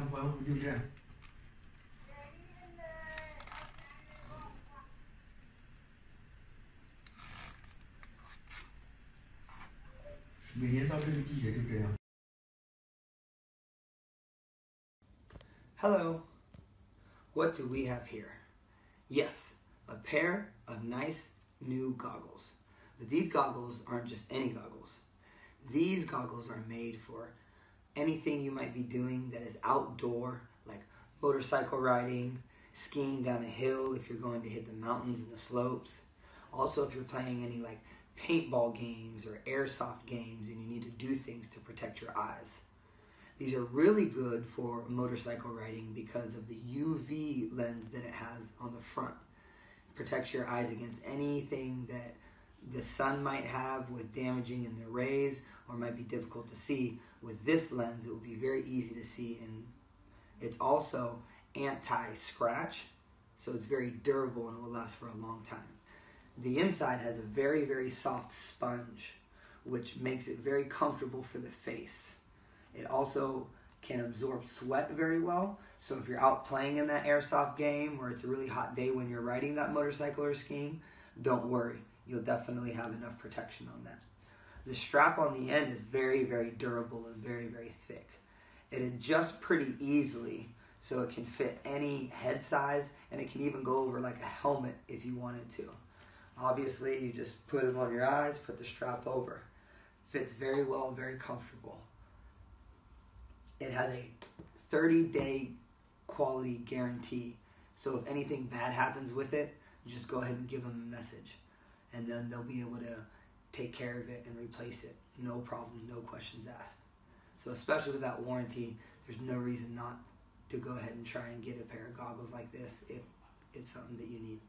你看，你看，欢呼就这样。每年到这个季节就这样。 Hello. What do we have here? Yes, a pair of nice new goggles. But these goggles aren't just any goggles. These goggles are made for anything you might be doing that is outdoor, like motorcycle riding, skiing down a hill if you're going to hit the mountains and the slopes. Also, if you're playing any like paintball games or airsoft games and you need to do things to protect your eyes. These are really good for motorcycle riding because of the UV lens that it has on the front. It protects your eyes against anything that the sun might have with damaging in the rays or might be difficult to see. With this lens, it will be very easy to see and it's also anti-scratch, so it's very durable and will last for a long time. The inside has a very, very soft sponge, which makes it very comfortable for the face. It also can absorb sweat very well. So if you're out playing in that airsoft game or it's a really hot day when you're riding that motorcycle or skiing, don't worry. You'll definitely have enough protection on that. The strap on the end is very, very durable and very, very thick. It adjusts pretty easily so it can fit any head size and it can even go over like a helmet if you wanted to. Obviously, you just put it on your eyes, put the strap over. Fits very well, very comfortable. It has a 30 day quality guarantee. So if anything bad happens with it, just go ahead and give them a message. And then they'll be able to take care of it and replace it. No problem, no questions asked. So especially with that warranty, there's no reason not to go ahead and try and get a pair of goggles like this if it's something that you need.